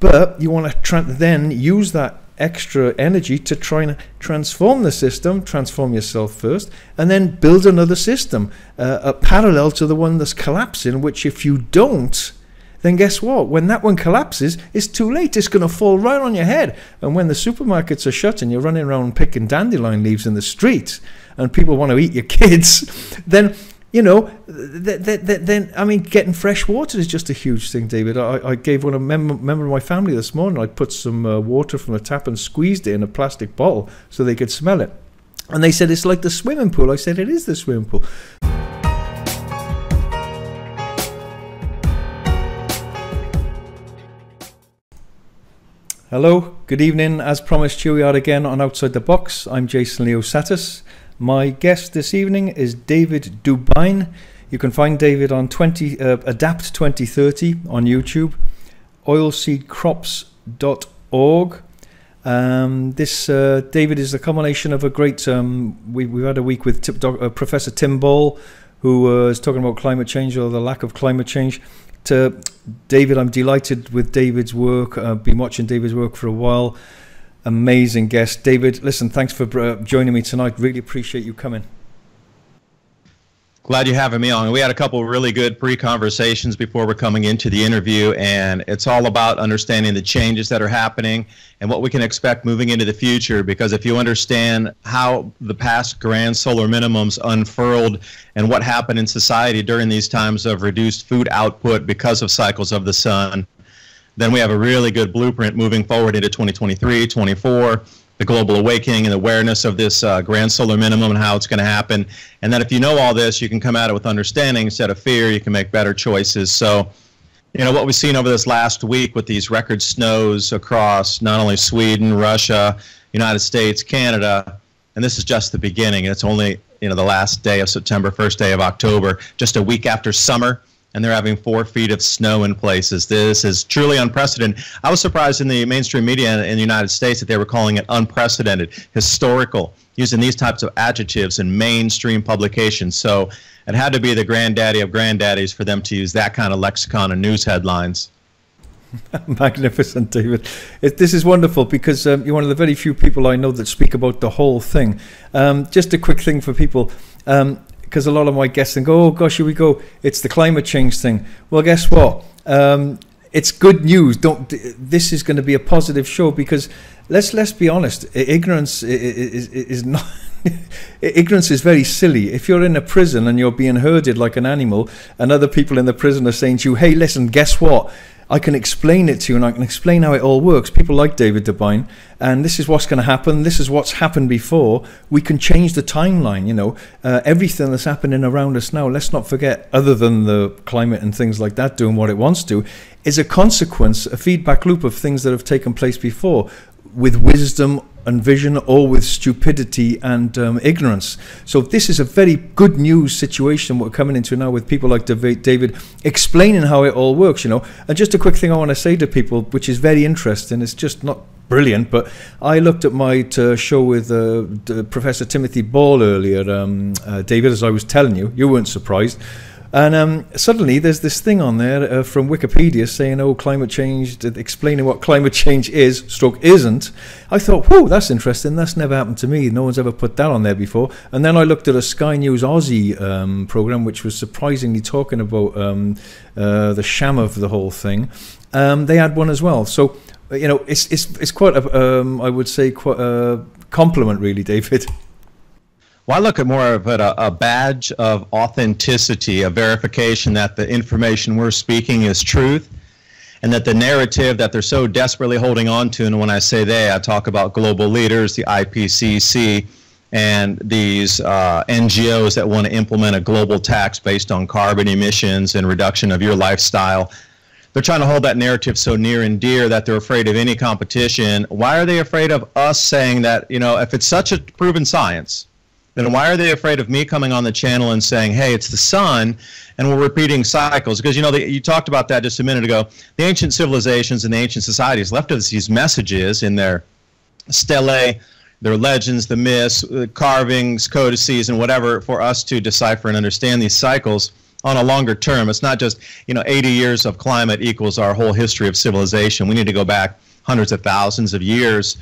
but you want to then use that extra energy to try and transform the system, transform yourself first, and then build another system uh, parallel to the one that's collapsing, which if you don't, then guess what? When that one collapses, it's too late. It's going to fall right on your head. And when the supermarkets are shut and you're running around picking dandelion leaves in the streets and people want to eat your kids, then you know, th- th- th- then I mean, getting fresh water is just a huge thing, David. I, I gave one a mem- member of my family this morning. I put some uh, water from the tap and squeezed it in a plastic bottle so they could smell it, and they said it's like the swimming pool. I said it is the swimming pool. Hello, good evening. As promised, here we are again on Outside the Box. I'm Jason Liosatos. My guest this evening is David DuByne. You can find David on 20 uh, Adapt 2030 on YouTube, oilseedcrops.org. Um, this uh, David is the culmination of a great. Um, we, have had a week with Tip, uh, Professor Tim Ball, who uh, is talking about climate change or the lack of climate change. To David, I'm delighted with David's work. I've been watching David's work for a while amazing guest. David, listen, thanks for uh, joining me tonight. Really appreciate you coming. Glad you're having me on. We had a couple really good pre-conversations before we're coming into the interview, and it's all about understanding the changes that are happening and what we can expect moving into the future. Because if you understand how the past grand solar minimums unfurled and what happened in society during these times of reduced food output because of cycles of the sun, then we have a really good blueprint moving forward into 2023, 24, the global awakening and awareness of this uh, grand solar minimum and how it's going to happen. And then if you know all this, you can come at it with understanding instead of fear. You can make better choices. So, you know, what we've seen over this last week with these record snows across not only Sweden, Russia, United States, Canada, and this is just the beginning. It's only, you know, the last day of September, first day of October, just a week after summer and they're having four feet of snow in places. This is truly unprecedented. I was surprised in the mainstream media in the United States that they were calling it unprecedented, historical, using these types of adjectives in mainstream publications. So it had to be the granddaddy of granddaddies for them to use that kind of lexicon in news headlines. Magnificent, David. It, this is wonderful because um, you're one of the very few people I know that speak about the whole thing. Um, just a quick thing for people. Um, because a lot of my guests think, oh gosh, here we go, it's the climate change thing. Well, guess what? Um, it's good news. Don't. This is going to be a positive show because let's let's be honest. Ignorance is, is, is not. ignorance is very silly. If you're in a prison and you're being herded like an animal, and other people in the prison are saying to you, "Hey, listen, guess what? I can explain it to you and I can explain how it all works. People like David DuByne, and this is what's going to happen. This is what's happened before. We can change the timeline. You know, uh, everything that's happening around us now. Let's not forget, other than the climate and things like that doing what it wants to, is a consequence, a feedback loop of things that have taken place before with wisdom and vision or with stupidity and um, ignorance. So this is a very good news situation we're coming into now with people like David explaining how it all works, you know. And just a quick thing I want to say to people, which is very interesting, it's just not brilliant, but I looked at my uh, show with uh, Professor Timothy Ball earlier, um, uh, David, as I was telling you, you weren't surprised. And um, suddenly there's this thing on there uh, from Wikipedia saying, oh, climate change, explaining what climate change is, stroke isn't. I thought, whoa, that's interesting. That's never happened to me. No one's ever put that on there before. And then I looked at a Sky News Aussie um, program, which was surprisingly talking about um, uh, the sham of the whole thing. Um, they had one as well. So, you know, it's, it's, it's quite, a, um, I would say, quite a compliment, really, David. Well, I look at more of it a, a badge of authenticity, a verification that the information we're speaking is truth and that the narrative that they're so desperately holding on to, and when I say they, I talk about global leaders, the IPCC, and these uh, NGOs that want to implement a global tax based on carbon emissions and reduction of your lifestyle. They're trying to hold that narrative so near and dear that they're afraid of any competition. Why are they afraid of us saying that, you know, if it's such a proven science, then why are they afraid of me coming on the channel and saying, hey, it's the sun, and we're repeating cycles? Because, you know, the, you talked about that just a minute ago. The ancient civilizations and the ancient societies left us these messages in their stelae, their legends, the myths, the carvings, codices, and whatever for us to decipher and understand these cycles. on a longer term. It's not just, you know, 80 years of climate equals our whole history of civilization. We need to go back hundreds of thousands of years.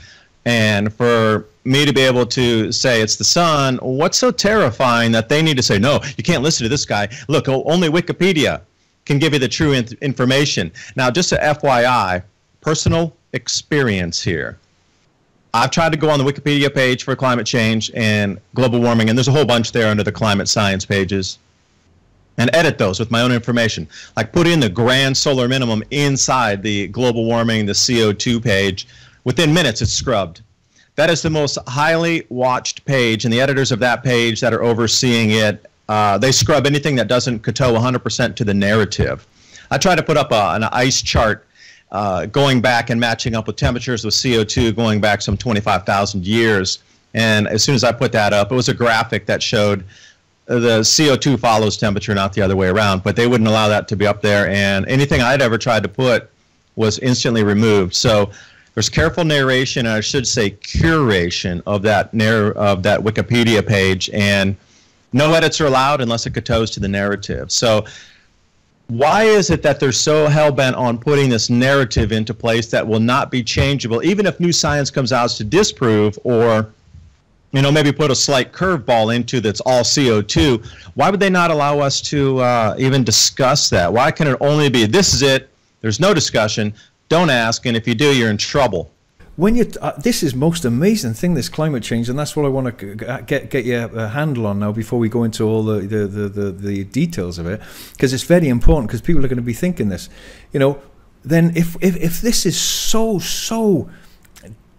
And for me to be able to say it's the sun, what's so terrifying that they need to say, no, you can't listen to this guy? Look, only Wikipedia can give you the true information. Now, just a FYI, personal experience here. I've tried to go on the Wikipedia page for climate change and global warming, and there's a whole bunch there under the climate science pages, and edit those with my own information. Like put in the grand solar minimum inside the global warming, the CO2 page. Within minutes, it's scrubbed. That is the most highly watched page, and the editors of that page that are overseeing it uh, they scrub anything that doesn't kowtow 100% to the narrative. I try to put up a, an ice chart uh, going back and matching up with temperatures with CO2 going back some 25,000 years. And as soon as I put that up, it was a graphic that showed the CO2 follows temperature, not the other way around. But they wouldn't allow that to be up there. And anything I'd ever tried to put was instantly removed. So there's careful narration, I should say curation of that narr- of that Wikipedia page. And no edits are allowed unless it kowtows to the narrative. So why is it that they're so hell bent on putting this narrative into place that will not be changeable, even if new science comes out to disprove or you know, maybe put a slight curveball into that's all CO2. Why would they not allow us to uh, even discuss that? Why can it only be this is it? There's no discussion. Don't ask, and if you do, you're in trouble. When you uh, this is most amazing thing this climate change and that's what I want to get get your uh, handle on now before we go into all the the the, the, the details of it because it's very important because people are going to be thinking this. You know then if if, if this is so so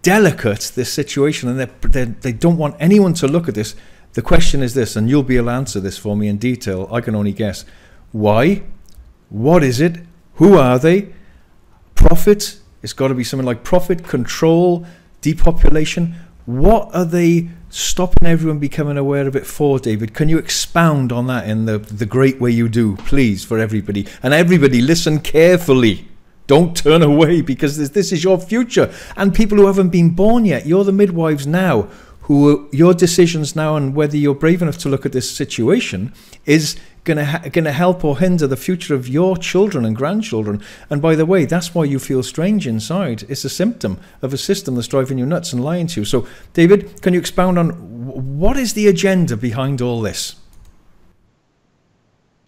delicate this situation and they they don't want anyone to look at this the question is this and you'll be able to answer this for me in detail I can only guess. Why? What is it? Who are they profit it's got to be something like profit, control, depopulation. What are they stopping everyone becoming aware of it for, David? Can you expound on that in the, the great way you do, please, for everybody? And everybody, listen carefully. Don't turn away because this, this is your future. And people who haven't been born yet, you're the midwives now who your decisions now and whether you're brave enough to look at this situation is going to going to help or hinder the future of your children and grandchildren. And by the way, that's why you feel strange inside. It's a symptom of a system that's driving you nuts and lying to you. So, David, can you expound on what is the agenda behind all this?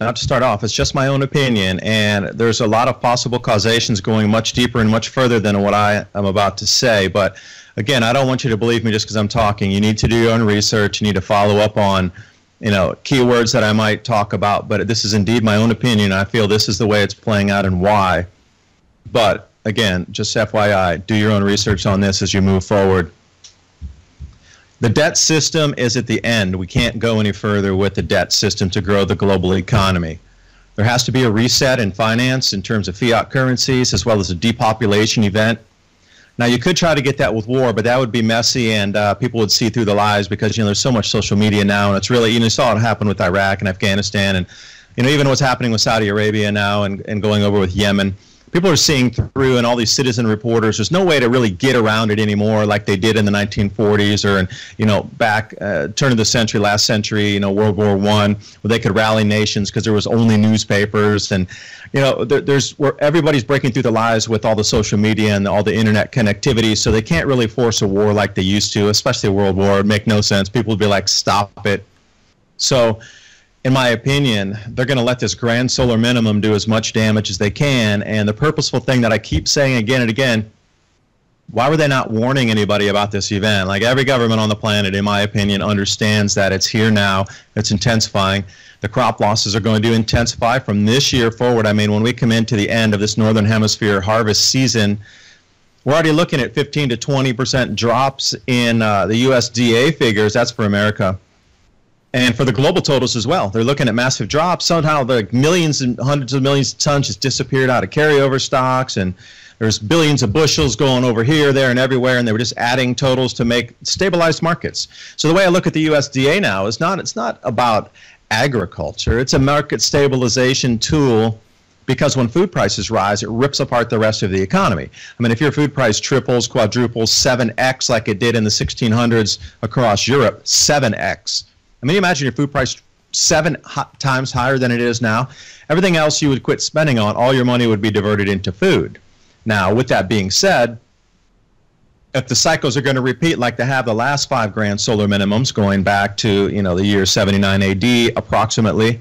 Not to start off, it's just my own opinion, and there's a lot of possible causations going much deeper and much further than what I am about to say. But again, I don't want you to believe me just because I'm talking. You need to do your own research. You need to follow up on you know, keywords that I might talk about, but this is indeed my own opinion. I feel this is the way it's playing out and why. But again, just FYI, do your own research on this as you move forward. The debt system is at the end. We can't go any further with the debt system to grow the global economy. There has to be a reset in finance in terms of fiat currencies as well as a depopulation event now you could try to get that with war, but that would be messy, and uh, people would see through the lies because you know there's so much social media now, and it's really you know you saw it happen with Iraq and Afghanistan, and you know even what's happening with Saudi Arabia now, and, and going over with Yemen people are seeing through and all these citizen reporters there's no way to really get around it anymore like they did in the 1940s or in you know back uh, turn of the century last century you know world war one where they could rally nations because there was only newspapers and you know there, there's where everybody's breaking through the lies with all the social media and all the internet connectivity so they can't really force a war like they used to especially world war. It'd make no sense. People would be like stop it. So in my opinion, they're going to let this grand solar minimum do as much damage as they can. And the purposeful thing that I keep saying again and again why were they not warning anybody about this event? Like every government on the planet, in my opinion, understands that it's here now, it's intensifying. The crop losses are going to intensify from this year forward. I mean, when we come into the end of this northern hemisphere harvest season, we're already looking at 15 to 20 percent drops in uh, the USDA figures. That's for America and for the global totals as well. They're looking at massive drops. Somehow the millions and hundreds of millions of tons just disappeared out of carryover stocks, and there's billions of bushels going over here, there, and everywhere, and they were just adding totals to make stabilized markets. So the way I look at the USDA now is not it's not about agriculture. It's a market stabilization tool because when food prices rise, it rips apart the rest of the economy. I mean, if your food price triples, quadruples, 7x like it did in the 1600s across Europe, 7x I mean, imagine your food price seven times higher than it is now. Everything else you would quit spending on, all your money would be diverted into food. Now, with that being said, if the cycles are going to repeat like they have the last five grand solar minimums going back to you know the year 79 AD approximately,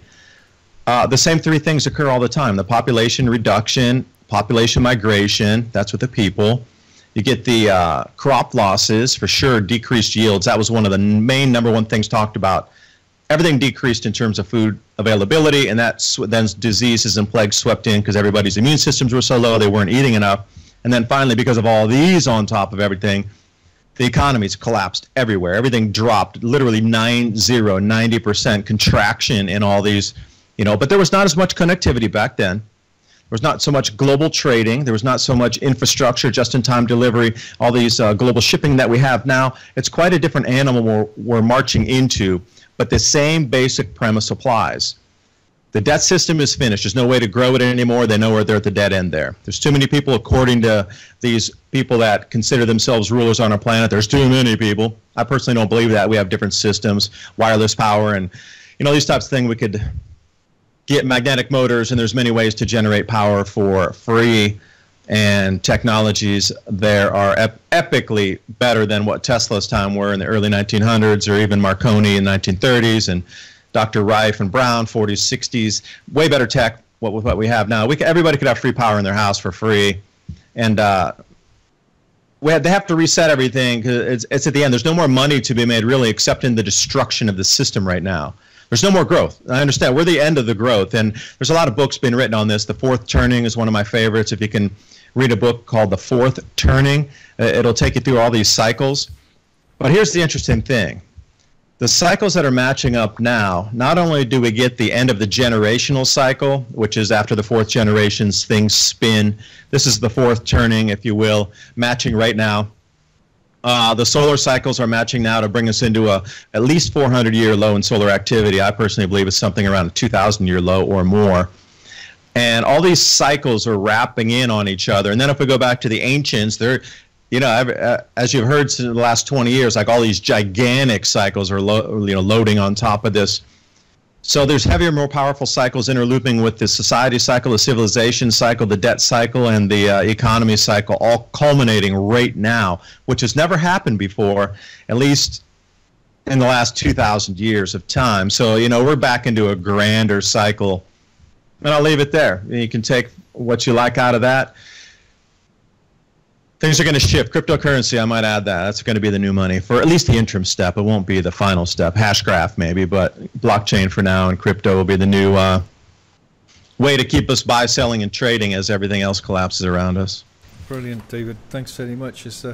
uh, the same three things occur all the time: the population reduction, population migration. That's with the people. You get the uh, crop losses for sure, decreased yields. That was one of the main number one things talked about. Everything decreased in terms of food availability, and that's then diseases and plagues swept in because everybody's immune systems were so low they weren't eating enough and then finally, because of all these on top of everything, the economy's collapsed everywhere. Everything dropped, literally 9 0, 90% contraction in all these, you know, but there was not as much connectivity back then. There was not so much global trading. There was not so much infrastructure, just in time delivery, all these uh, global shipping that we have now. It's quite a different animal we're, we're marching into, but the same basic premise applies the debt system is finished. There's no way to grow it anymore. They know where they're at the dead end there. There's too many people, according to these people that consider themselves rulers on our planet. There's too many people. I personally don't believe that. We have different systems, wireless power, and you know these types of things. We could get magnetic motors, and there's many ways to generate power for free. And technologies there are ep- epically better than what Tesla's time were in the early 1900s, or even Marconi in the 1930s, and Dr. Rife and Brown, 40s, 60s, way better tech what, with what we have now. We everybody could have free power in their house for free, and uh, we had, they have to reset everything because it's, it's at the end. There's no more money to be made really, except in the destruction of the system right now. There's no more growth. I understand we're the end of the growth, and there's a lot of books being written on this. The Fourth Turning is one of my favorites. If you can read a book called The Fourth Turning, uh, it'll take you through all these cycles. But here's the interesting thing the cycles that are matching up now, not only do we get the end of the generational cycle, which is after the fourth generations, things spin. This is the fourth turning, if you will, matching right now. Uh, the solar cycles are matching now to bring us into a at least 400 year low in solar activity. I personally believe it's something around a 2,000 year low or more. And all these cycles are wrapping in on each other. And then if we go back to the ancients, they're you know, uh, as you've heard in the last 20 years, like all these gigantic cycles are, lo- you know, loading on top of this. So there's heavier, more powerful cycles interlooping with the society cycle, the civilization cycle, the debt cycle, and the uh, economy cycle, all culminating right now, which has never happened before, at least in the last 2,000 years of time. So, you know, we're back into a grander cycle. And I'll leave it there. You can take what you like out of that things are going to shift. Cryptocurrency, I might add that. That's going to be the new money for at least the interim step. It won't be the final step. Hashgraph maybe, but blockchain for now, and crypto will be the new uh, way to keep us buy, selling, and trading as everything else collapses around us. Brilliant, David. Thanks very much. It's, uh,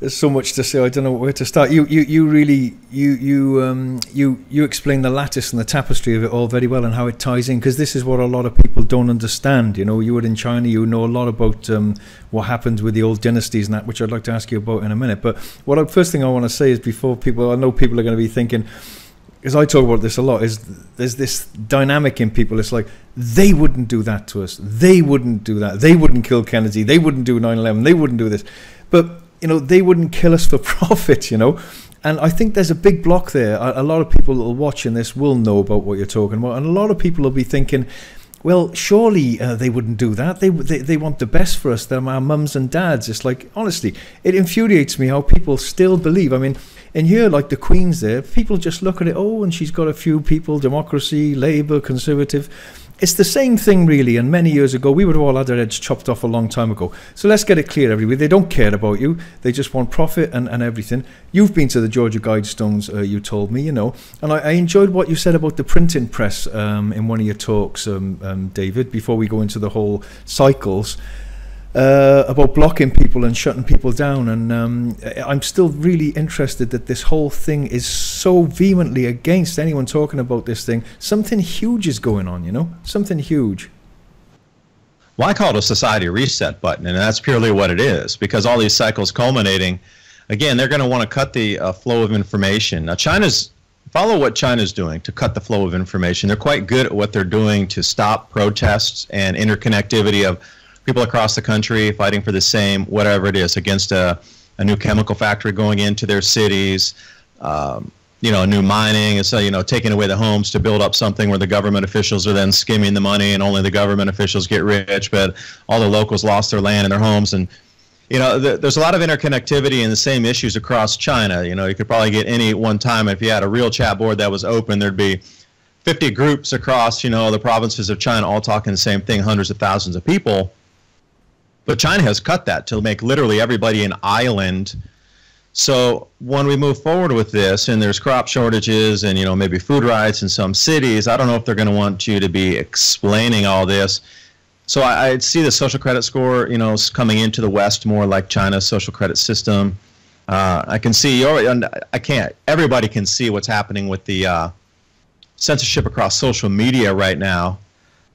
there's so much to say. I don't know where to start. You, you, you really, you, you, um, you, you explain the lattice and the tapestry of it all very well and how it ties in because this is what a lot of people don't understand. You know, you were in China, you know a lot about um, what happened with the old dynasties and that, which I'd like to ask you about in a minute. But what I, first thing I want to say is before people, I know people are going to be thinking, because I talk about this a lot, is there's this dynamic in people. It's like they wouldn't do that to us. They wouldn't do that. They wouldn't kill Kennedy. They wouldn't do 9/11. They wouldn't do this. But you know, they wouldn't kill us for profit, you know. And I think there's a big block there. A, a lot of people that are watching this will know about what you're talking about. And a lot of people will be thinking, well, surely uh, they wouldn't do that. They, they they want the best for us. They're our mums and dads. It's like honestly, it infuriates me how people still believe. I mean, in here, like the Queen's there, people just look at it. Oh, and she's got a few people: democracy, Labour, Conservative it's the same thing, really. And many years ago, we would have all had our heads chopped off a long time ago. So let's get it clear, everybody. They don't care about you. They just want profit and, and everything. You've been to the Georgia Guidestones, uh, you told me, you know. And I, I, enjoyed what you said about the printing press um, in one of your talks, um, um, David, before we go into the whole cycles uh, about blocking people and shutting people down. And um, I'm still really interested that this whole thing is so vehemently against anyone talking about this thing. Something huge is going on, you know? Something huge. Well, I call it a society reset button, and that's purely what it is because all these cycles culminating, again, they're going to want to cut the uh, flow of information. Now, China's follow what China's doing to cut the flow of information. They're quite good at what they're doing to stop protests and interconnectivity of people across the country fighting for the same whatever it is against a, a new chemical factory going into their cities. Um, you know, new mining, and so you know, taking away the homes to build up something where the government officials are then skimming the money, and only the government officials get rich, but all the locals lost their land and their homes, and you know, th- there's a lot of interconnectivity and the same issues across China. You know, you could probably get any one time if you had a real chat board that was open, there'd be 50 groups across, you know, the provinces of China all talking the same thing, hundreds of thousands of people. But China has cut that to make literally everybody an island so when we move forward with this, and there's crop shortages, and you know maybe food riots in some cities, I don't know if they're going to want you to be explaining all this. So I, I, see the social credit score, you know, coming into the West more like China's social credit system. Uh, I can see, I can't. Everybody can see what's happening with the uh, censorship across social media right now.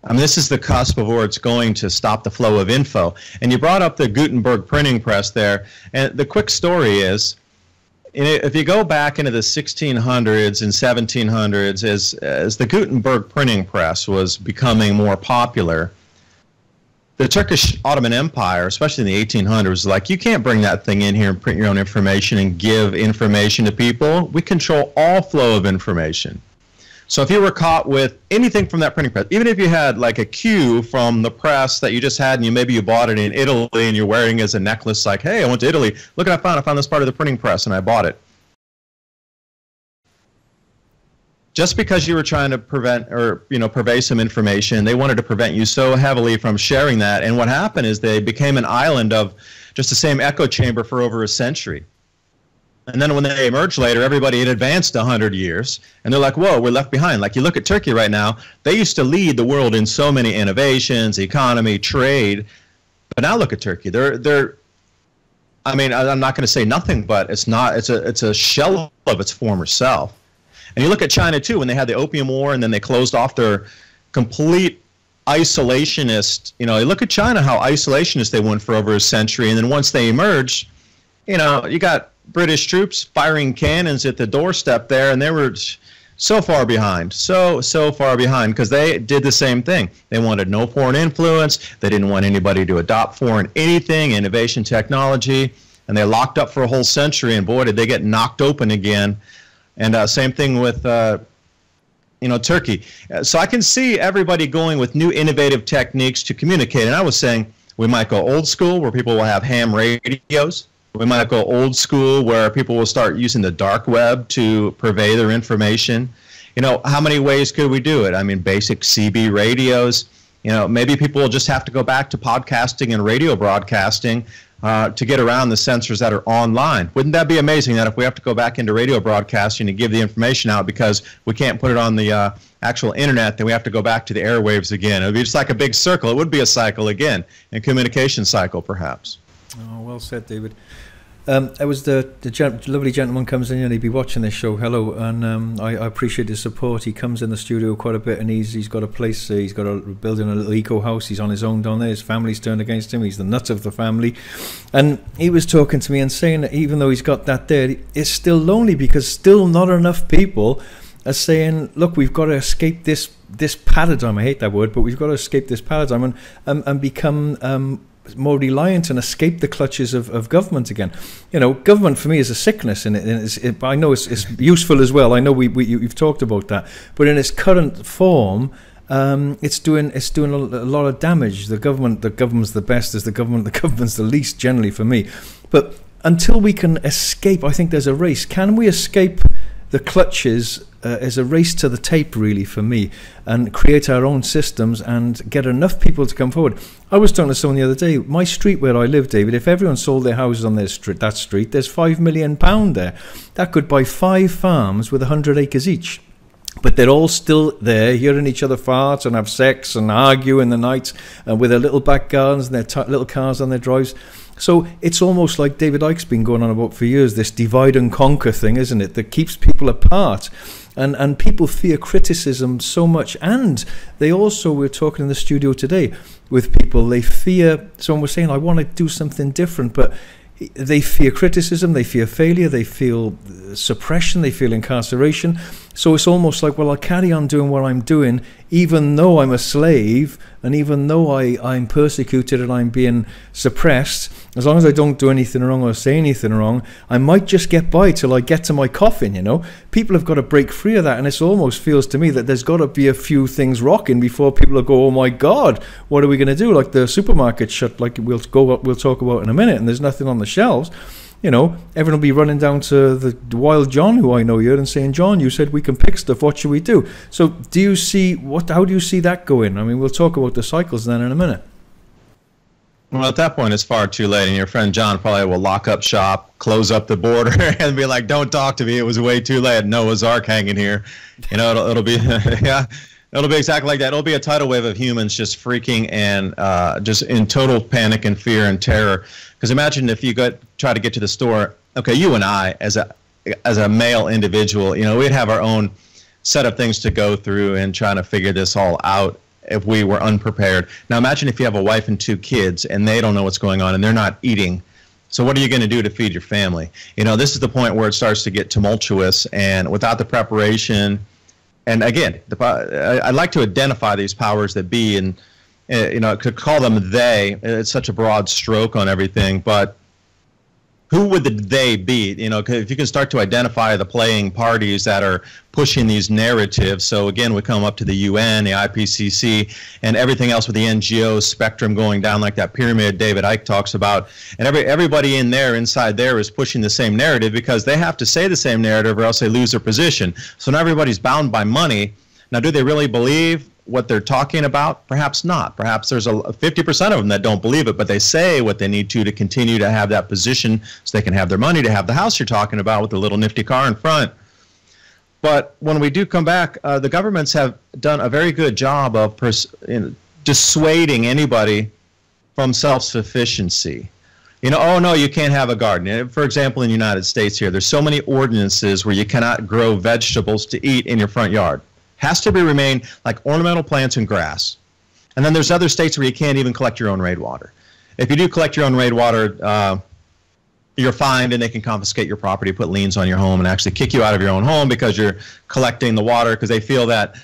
I mean, this is the cusp of where it's going to stop the flow of info. And you brought up the Gutenberg printing press there. And the quick story is if you go back into the 1600s and 1700s, as, as the Gutenberg printing press was becoming more popular, the Turkish Ottoman Empire, especially in the 1800s, like you can't bring that thing in here and print your own information and give information to people. We control all flow of information. So if you were caught with anything from that printing press, even if you had like a cue from the press that you just had and you maybe you bought it in Italy and you're wearing as a necklace, like, hey, I went to Italy, look what I found. I found this part of the printing press and I bought it. Just because you were trying to prevent or you know purvey some information, they wanted to prevent you so heavily from sharing that. And what happened is they became an island of just the same echo chamber for over a century. And then when they emerge later, everybody had advanced 100 years, and they're like, whoa, we're left behind. Like you look at Turkey right now, they used to lead the world in so many innovations, economy, trade. But now look at Turkey. They're, they're I mean, I'm not going to say nothing, but it's not, it's a, it's a shell of its former self. And you look at China too, when they had the Opium War and then they closed off their complete isolationist, you know, you look at China, how isolationist they went for over a century. And then once they emerged, you know, you got British troops firing cannons at the doorstep there, and they were so far behind, so so far behind, because they did the same thing. They wanted no foreign influence. They didn't want anybody to adopt foreign anything, innovation, technology, and they locked up for a whole century. And boy, did they get knocked open again. And uh, same thing with. Uh, you know, Turkey. So I can see everybody going with new innovative techniques to communicate. And I was saying we might go old school, where people will have ham radios we might go old school where people will start using the dark web to purvey their information. You know, how many ways could we do it? I mean, basic CB radios. You know, maybe people will just have to go back to podcasting and radio broadcasting uh, to get around the censors that are online. Wouldn't that be amazing that if we have to go back into radio broadcasting to give the information out because we can't put it on the uh, actual internet, then we have to go back to the airwaves again. It would be just like a big circle. It would be a cycle again, a communication cycle perhaps. Oh, well said, David. Um, it was the the lovely gentleman comes in and he'd be watching this show. Hello, and um, I, I, appreciate his support. He comes in the studio quite a bit, and he's he's got a place. Uh, he's got a building a little eco house. He's on his own down there. His family's turned against him. He's the nut of the family, and he was talking to me and saying that even though he's got that there, it's still lonely because still not enough people are saying, look, we've got to escape this this paradigm. I hate that word, but we've got to escape this paradigm and and, and become um, more reliant and escape the clutches of, of government again. You know, government for me is a sickness, and, it, it, I know it's, it's, useful as well. I know we, we you've talked about that, but in its current form, um, it's doing it's doing a, a, lot of damage. The government the government's the best is the government the government's the least generally for me, but until we can escape, I think there's a race. Can we escape the clutches uh, is a race to the tape, really, for me, and create our own systems and get enough people to come forward. I was talking to someone the other day. My street where I live, David, if everyone sold their houses on their street, that street, there's five million pound there. That could buy five farms with a hundred acres each but they're all still there, hearing each other fart and have sex and argue in the night uh, with their little back gardens and their little cars on their drives. So it's almost like David Icke's been going on about for years, this divide and conquer thing, isn't it? That keeps people apart. And, and people fear criticism so much. And they also, we're talking in the studio today with people, they fear, someone was saying, I want to do something different, but they fear criticism, they fear failure, they feel suppression, they feel incarceration. So it's almost like, well, I'll carry on doing what I'm doing, even though I'm a slave and even though I, I'm persecuted and I'm being suppressed. As long as I don't do anything wrong or say anything wrong, I might just get by till I get to my coffin, you know? People have got to break free of that. And it almost feels to me that there's got to be a few things rocking before people go, oh my God, what are we going to do? Like the supermarket shut, like we'll, go, we'll talk about in a minute, and there's nothing on the shelves you know, everyone will be running down to the wild John, who I know here, and saying, "John, you said we can pick stuff. What should we do?" So, do you see what? How do you see that going? I mean, we'll talk about the cycles then in a minute. Well, at that point, it's far too late, and your friend John probably will lock up shop, close up the border, and be like, "Don't talk to me. It was way too late. Noah's Ark hanging here." You know, it'll, it'll be yeah. It'll be exactly like that. It'll be a tidal wave of humans just freaking and uh, just in total panic and fear and terror. Because imagine if you got try to get to the store. Okay, you and I, as a as a male individual, you know, we'd have our own set of things to go through and trying to figure this all out if we were unprepared. Now imagine if you have a wife and two kids and they don't know what's going on and they're not eating. So what are you going to do to feed your family? You know, this is the point where it starts to get tumultuous and without the preparation and again, the, I, I like to identify these powers that be and uh, you know, could call them they. It's such a broad stroke on everything, but who would the they be? You know, if you can start to identify the playing parties that are pushing these narratives. So again, we come up to the UN, the IPCC, and everything else with the NGO spectrum going down like that pyramid David Icke talks about. And every everybody in there, inside there, is pushing the same narrative because they have to say the same narrative or else they lose their position. So now everybody's bound by money. Now, do they really believe what they're talking about? Perhaps not. Perhaps there's a 50% of them that don't believe it, but they say what they need to to continue to have that position so they can have their money to have the house you're talking about with the little nifty car in front. But when we do come back, uh, the governments have done a very good job of pers- dissuading anybody from self-sufficiency. You know, oh no, you can't have a garden. For example, in the United States here, there's so many ordinances where you cannot grow vegetables to eat in your front yard has to be remain like ornamental plants and grass. And then there's other states where you can't even collect your own rainwater. If you do collect your own rainwater, uh, you're fined and they can confiscate your property, put liens on your home, and actually kick you out of your own home because you're collecting the water because they feel that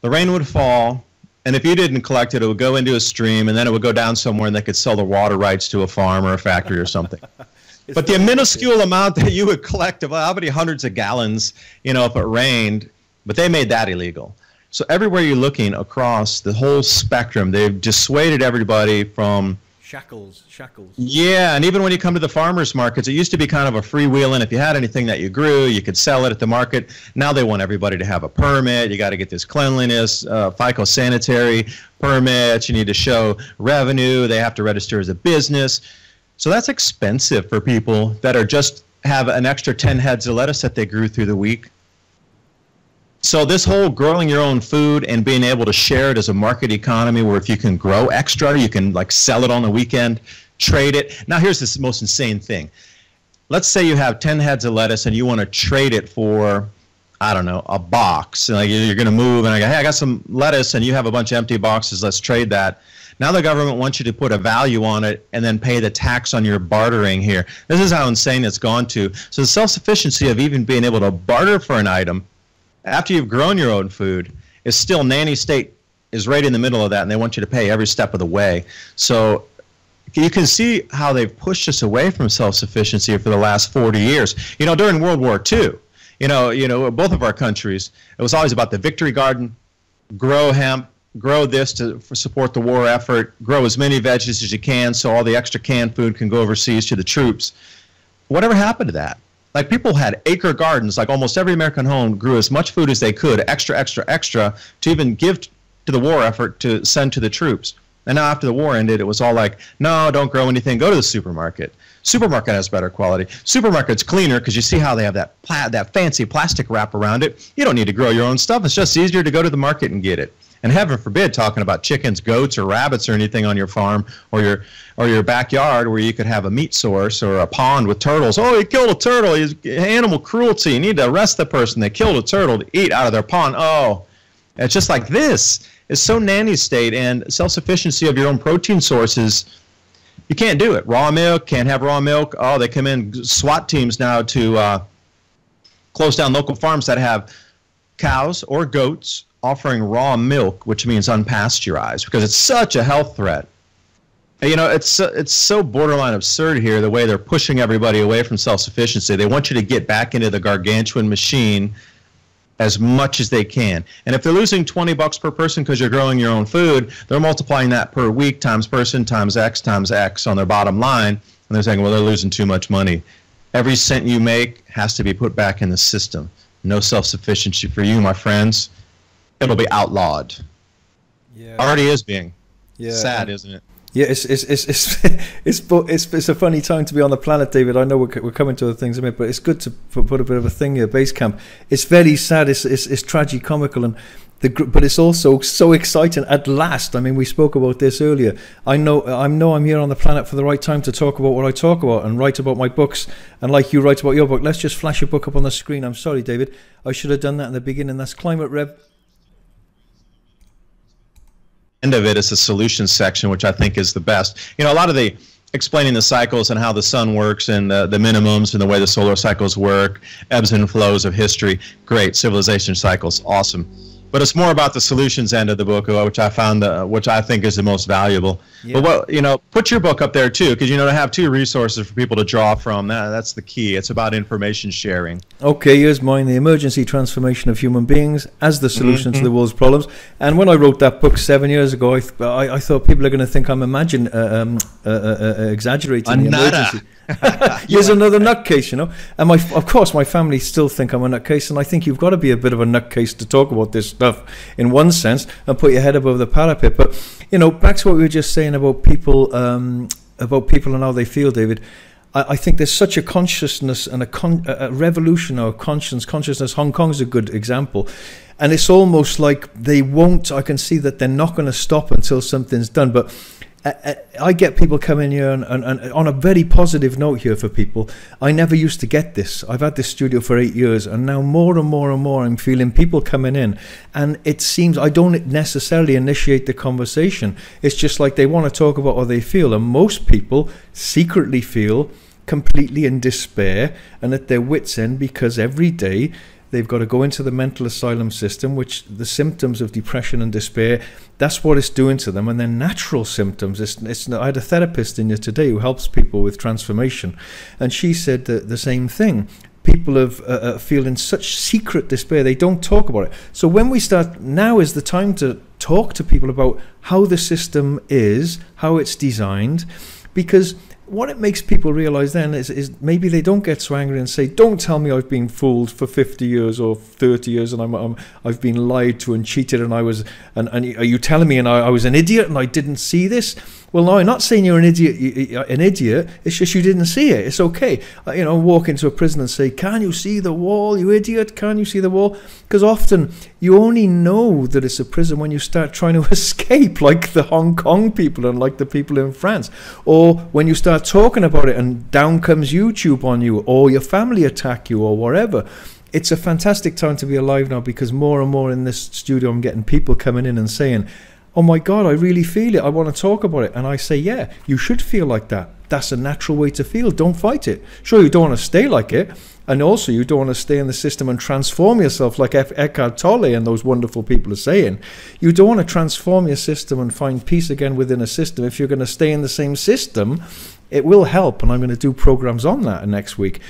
the rain would fall, and if you didn't collect it, it would go into a stream, and then it would go down somewhere, and they could sell the water rights to a farm or a factory or something. but the minuscule amount that you would collect of how many hundreds of gallons, you know, if it rained, but they made that illegal. So everywhere you're looking across the whole spectrum, they've dissuaded everybody from shackles, shackles. Yeah, and even when you come to the farmers markets, it used to be kind of a freewheeling. If you had anything that you grew, you could sell it at the market. Now they want everybody to have a permit. You got to get this cleanliness, uh, phytosanitary permits. You need to show revenue. They have to register as a business. So that's expensive for people that are just have an extra 10 heads of lettuce that they grew through the week so this whole growing your own food and being able to share it as a market economy where if you can grow extra, you can like sell it on the weekend, trade it. Now here's this most insane thing. Let's say you have 10 heads of lettuce and you want to trade it for I don't know, a box. Like you're going to move and I go, "Hey, I got some lettuce and you have a bunch of empty boxes. Let's trade that." Now the government wants you to put a value on it and then pay the tax on your bartering here. This is how insane it's gone to. So the self-sufficiency of even being able to barter for an item after you've grown your own food, is still nanny state is right in the middle of that, and they want you to pay every step of the way. So you can see how they've pushed us away from self-sufficiency for the last 40 years. You know, during World War II, you know, you know, both of our countries, it was always about the victory garden, grow hemp, grow this to support the war effort, grow as many veggies as you can so all the extra canned food can go overseas to the troops. Whatever happened to that? Like people had acre gardens. Like almost every american home grew as much food as they could extra extra extra to even give to the war effort to send to the troops. And now after the war ended it was all like no don't grow anything. Go to the supermarket. Supermarket has better quality. Supermarket's cleaner because you see how they have that pla- that fancy plastic wrap around it. You don't need to grow your own stuff. It's just easier to go to the market and get it and heaven forbid talking about chickens, goats, or rabbits or anything on your farm or your or your backyard where you could have a meat source or a pond with turtles. Oh, he killed a turtle. He's animal cruelty. You need to arrest the person that killed a turtle to eat out of their pond. Oh, it's just like this. It's so nanny state and self-sufficiency of your own protein sources. You can't do it. Raw milk can't have raw milk. Oh, they come in SWAT teams now to uh, close down local farms that have cows or goats offering raw milk, which means unpasteurized, because it's such a health threat. You know, it's it's so borderline absurd here the way they're pushing everybody away from self-sufficiency. They want you to get back into the gargantuan machine as much as they can. And if they're losing 20 bucks per person because you're growing your own food, they're multiplying that per week times person times X times X on their bottom line. And they're saying, well, they're losing too much money. Every cent you make has to be put back in the system. No self sufficiency for you, my friends. It'll be outlawed. Yeah. Already is being. Yeah. Sad, isn't it? Yeah, it's it's it's it's it's, it's, it's a funny time to be on the planet, David. I know we're, we're coming to other things in a minute, but it's good to put a bit of a thing here. Base camp. It's very sad. It's it's, it's tragic, comical, and the but it's also so exciting. At last, I mean, we spoke about this earlier. I know I know I'm here on the planet for the right time to talk about what I talk about and write about my books. And like you write about your book, let's just flash a book up on the screen. I'm sorry, David. I should have done that in the beginning. That's Climate Rev end of it is the solutions section, which I think is the best. You know, a lot of the explaining the cycles and how the sun works and the, the minimums and the way the solar cycles work, ebbs and flows of history, great. Civilization cycles, awesome but it's more about the solutions end of the book, uh, which I found, uh, which I think is the most valuable. Yeah. But what you know, put your book up there too, because you know to have two resources for people to draw from. That that's the key. It's about information sharing. Okay, here's mine: the emergency transformation of human beings as the solution mm-hmm. to the world's problems. And when I wrote that book seven years ago, I, th- I, I thought people are going to think I'm imagine uh, um, uh, uh, uh exaggerating the emergency. Here's another nutcase, you know. And my, of course, my family still think I'm a nutcase, and I think you've got to be a bit of a nutcase to talk about this stuff in one sense and put your head above the parapet. But you know, back to what we were just saying about people, um, about people and how they feel, David. I, I think there's such a consciousness and a, con- a revolution of conscience, consciousness. Hong Kong's a good example and it's almost like they won't i can see that they're not going to stop until something's done but Uh, uh, I get people coming here, and, and, and, on a very positive note here for people. I never used to get this. I've had this studio for eight years, and now more and more and more, I'm feeling people coming in, and it seems I don't necessarily initiate the conversation. It's just like they want to talk about how they feel, and most people secretly feel completely in despair and at their wits' end because every day They've got to go into the mental asylum system, which the symptoms of depression and despair, that's what it's doing to them. And then natural symptoms. It's, it's, I had a therapist in here today who helps people with transformation. And she said the, the same thing people have uh, uh, feel in such secret despair they don't talk about it so when we start now is the time to talk to people about how the system is how it's designed because what it makes people realize then is, is maybe they don't get so angry and say, "Don't tell me I've been fooled for 50 years or 30 years and I'm, I'm I've been lied to and cheated and I was and, and are you telling me and I, I was an idiot and I didn't see this?" Well, no, I'm not saying you're an idiot. An idiot. It's just you didn't see it. It's okay. Uh, you know, walk into a prison and say, "Can you see the wall, you idiot? Can you see the wall?" Because often you only know that it's a prison when you start trying to escape, like the Hong Kong people and like the people in France, or when you start talking about it and down comes YouTube on you, or your family attack you, or whatever it's a fantastic time to be alive now because more and more in this studio I'm getting people coming in and saying, oh my God, I really feel it. I want to talk about it. And I say, yeah, you should feel like that. That's a natural way to feel. Don't fight it. Sure, you don't want to stay like it. And also, you don't want to stay in the system and transform yourself like Eckhart Tolle and those wonderful people are saying. You don't want to transform your system and find peace again within a system. If you're going to stay in the same system, it will help. And I'm going to do programs on that next week.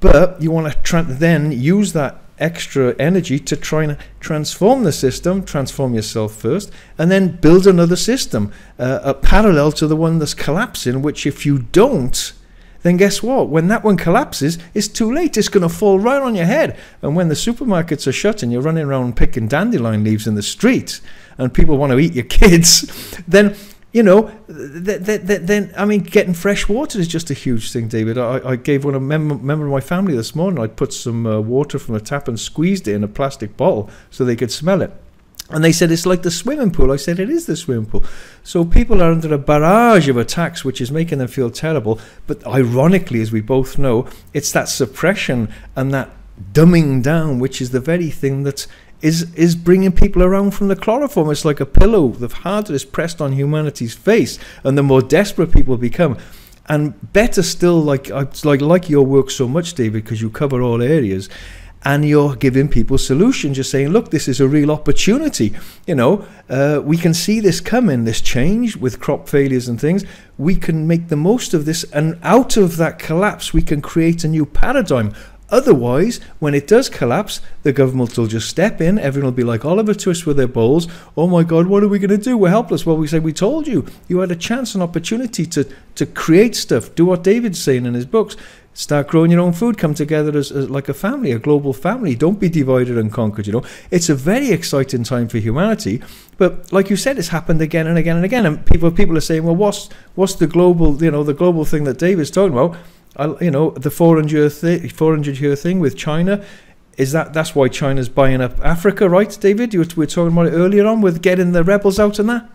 But you want to tra- then use that extra energy to try and transform the system, transform yourself first, and then build another system, uh, a parallel to the one that's collapsing, which if you don't, then guess what? When that one collapses, it's too late. It's going to fall right on your head. And when the supermarkets are shut and you're running around picking dandelion leaves in the street and people want to eat your kids, then you know, th- th- th- then I mean, getting fresh water is just a huge thing, David. I, I gave one a mem- member of my family this morning. I put some uh, water from a tap and squeezed it in a plastic bottle so they could smell it. And they said it's like the swimming pool. I said it is the swimming pool. So people are under a barrage of attacks, which is making them feel terrible. But ironically, as we both know, it's that suppression and that dumbing down, which is the very thing that's is is bringing people around from the chloroform. It's like a pillow. The harder it's pressed on humanity's face, and the more desperate people become. And better still, like I like like your work so much, David, because you cover all areas. and you're giving people solutions. You're saying, look, this is a real opportunity. You know, uh, we can see this coming, this change with crop failures and things. We can make the most of this, and out of that collapse, we can create a new paradigm. Otherwise, when it does collapse, the government will just step in. Everyone will be like Oliver Twist with their bowls. Oh my God, what are we going to do? We're helpless. Well, we say, We told you. You had a chance, an opportunity to, to create stuff. Do what David's saying in his books start growing your own food come together as, as, like a family a global family don't be divided and conquered you know it's a very exciting time for humanity but like you said it's happened again and again and again and people people are saying well what's what's the global you know the global thing that david's talking about you know the 400 year, th- 400 year thing with china is that that's why china's buying up africa right david? You were, we were talking about it earlier on with getting the rebels out and that